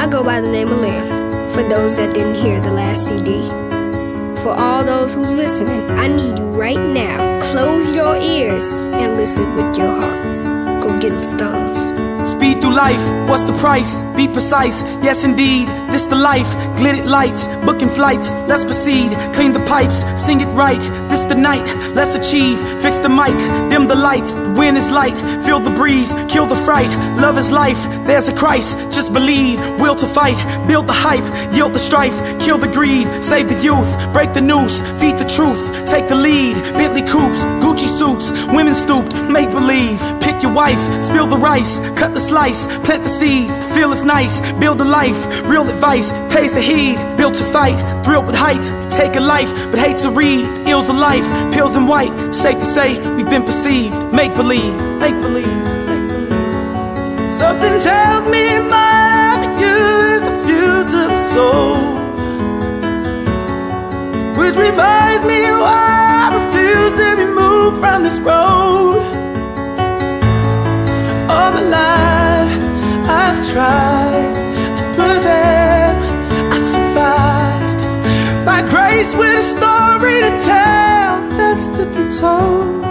I go by the name of Liam. For those that didn't hear the last CD. For all those who's listening, I need you right now. Close your ears and listen with your heart. Go get. Speed through life, what's the price? Be precise, yes indeed, this the life. Glittered lights, booking flights, let's proceed. Clean the pipes, sing it right, this the night. Let's achieve, fix the mic, dim the lights. The wind is light, feel the breeze, kill the fright. Love is life, there's a Christ, just believe Will to fight, build the hype, yield the strife Kill the greed, save the youth, break the noose Feed the truth, take the lead Bentley coupes, Gucci suits, women stooped, make believe Your wife, spill the rice, cut the slice, plant the seeds, feel it's nice, build a life, real advice, pays the heed, built to fight, thrilled with heights, take a life, but hate to read, ills of life, pills in white, safe to say, we've been perceived, make believe, make believe, make believe. Something tells me my you is the future soul, which reminds me why story to tell that's to be told.